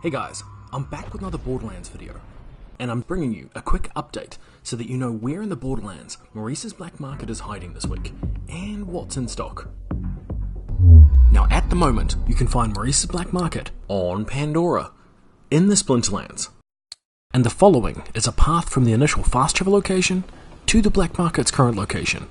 Hey guys, I'm back with another Borderlands video, and I'm bringing you a quick update so that you know where in the Borderlands Maurice's Black Market is hiding this week, and what's in stock. Now, at the moment, you can find Maurice's Black Market on Pandora, in the Splinterlands. And the following is a path from the initial fast travel location to the Black Market's current location.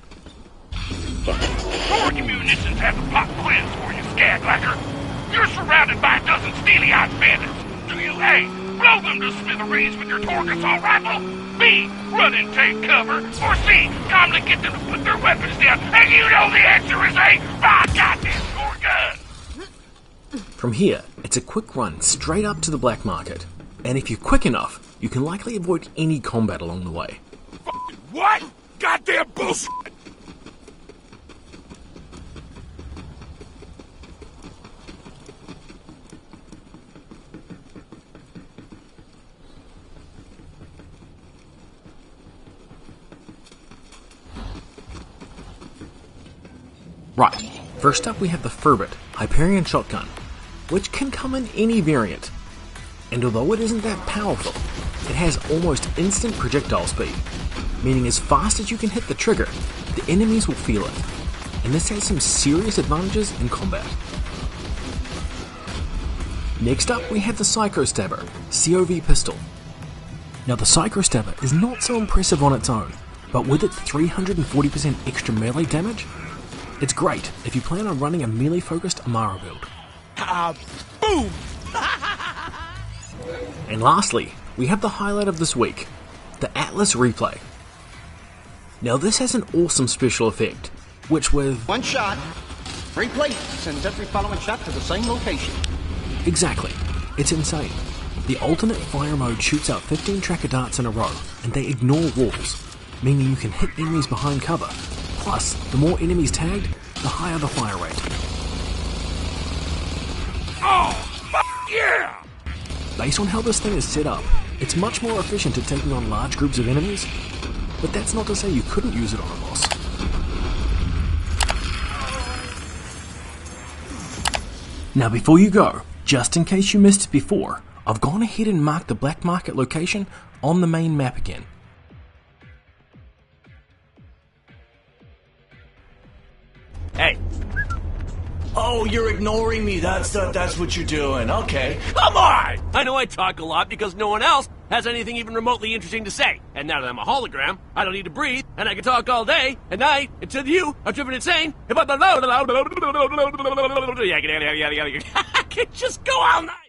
Your munitions have the plot cleansed for you, scaglacker. You're surrounded by a dozen steely-eyed bandits. Do you A, blow them to smithereens with your assault rifle? B, run and take cover? Or C, calmly get them to put their weapons down? And you know the answer is A, my goddamn Torgue gun! From here, it's a quick run straight up to the Black Market, and if you're quick enough, you can likely avoid any combat along the way. What? Goddamn bullshit! Right, first up we have the Furbit Hyperion Shotgun, which can come in any variant. And although it isn't that powerful, it has almost instant projectile speed, meaning as fast as you can hit the trigger, the enemies will feel it. And this has some serious advantages in combat. Next up, we have the Psycho Stabber COV pistol. Now, the Psycho Stabber is not so impressive on its own, but with its 340% extra melee damage, it's great if you plan on running a melee focused Amara build. Ah, boom! And lastly, we have the highlight of this week the Atlas Replay. Now, this has an awesome special effect, which with. One shot, replay, sends every following shot to the same location. Exactly. It's insane. The alternate fire mode shoots out 15 tracker darts in a row, and they ignore walls, meaning you can hit enemies behind cover. Plus, the more enemies tagged, the higher the fire rate. Oh, fuck yeah! Based on how this thing is set up, it's much more efficient at taking on large groups of enemies, but that's not to say you couldn't use it on a boss. Now, before you go, just in case you missed it before, I've gone ahead and marked the black market location on the main map again. Hey. Oh, you're ignoring me. That's that, that's what you're doing. Okay. Come on! I know I talk a lot because no one else has anything even remotely interesting to say. And now that I'm a hologram, I don't need to breathe, and I can talk all day and night until you are driven insane. I can just go all night.